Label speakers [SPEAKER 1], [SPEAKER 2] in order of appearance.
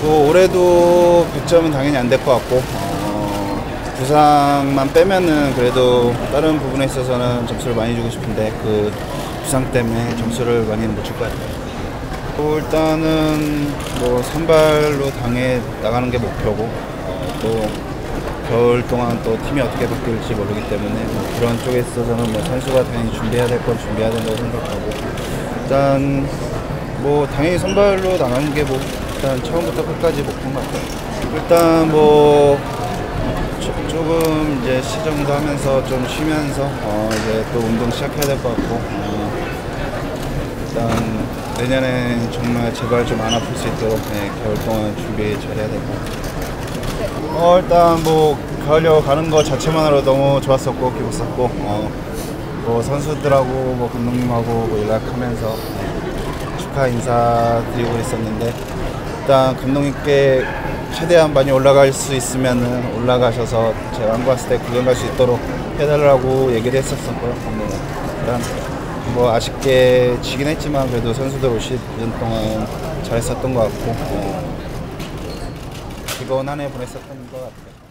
[SPEAKER 1] 또 올해도 100점은 당연히 안 될 것 같고 어, 부상만 빼면은 그래도 다른 부분에 있어서는 점수를 많이 주고 싶은데 그 부상 때문에 점수를 많이는 못 줄 것 같아요. 또 일단은 뭐 선발로 당해 나가는 게 목표고 어, 또 겨울 동안 또 팀이 어떻게 바뀔지 모르기 때문에 뭐 그런 쪽에 있어서는 뭐 선수가 당연히 준비해야 될 건 준비해야 된다고 생각하고 일단 뭐 당연히 선발로 나가는 게뭐 일단 처음부터 끝까지 목표인 것 같아요. 일단 뭐 조- 조금 이제 시정도 하면서 좀 쉬면서 어 이제 또 운동 시작해야 될 것 같고 어 일단 내년에 정말 제발 좀 안 아플 수 있도록 네, 겨울 동안 준비 잘해야 될 것 같아요. 어 일단 뭐 가을여 가는 거 자체만으로 너무 좋았었고 기뻤었고 어, 뭐 선수들하고 뭐 감독님하고 뭐 연락하면서 네, 축하 인사 드리고 있었는데 일단 감독님께 최대한 많이 올라갈 수 있으면은 올라가셔서 제가 한국 왔을 때 구경 갈 수 있도록 해달라고 얘기를 했었었고요. 네, 일단 뭐 아쉽게 지긴 했지만 그래도 선수들 올 시즌 동안 잘했었던 것 같고 어, 즐거운 한 해 보냈었던 것 같아요.